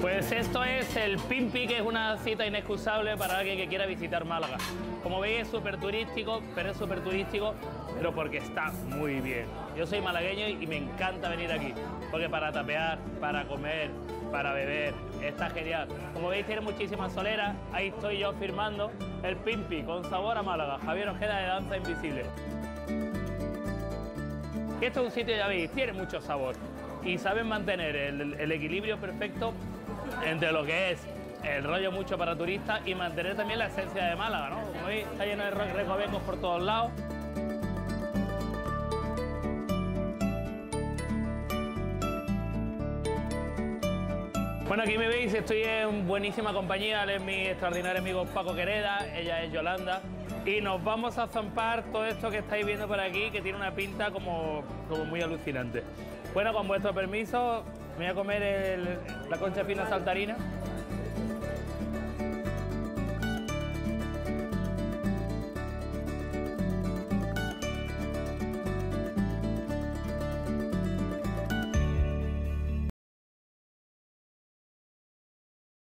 Pues esto es el Pimpi, que es una cita inexcusable para alguien que quiera visitar Málaga. Como veis es súper turístico, pero es súper turístico, pero porque está muy bien. Yo soy malagueño y me encanta venir aquí, porque para tapear, para comer, para beber, está genial. Como veis tiene muchísimas soleras, ahí estoy yo firmando el Pimpi con sabor a Málaga, Javier Ojeda de Danza Invisible. Esto es un sitio, ya veis, tiene mucho sabor y saben mantener el, el equilibrio perfecto entre lo que es el rollo mucho para turistas y mantener también la esencia de Málaga, ¿no? Como veis, está lleno de recovecos por todos lados. Bueno, aquí me veis, estoy en buenísima compañía, él es mi extraordinario amigo Paco Quereda, ella es Yolanda, y nos vamos a zampar todo esto que estáis viendo por aquí, que tiene una pinta como, como muy alucinante. Bueno, con vuestro permiso, me voy a comer la concha fina saltarina.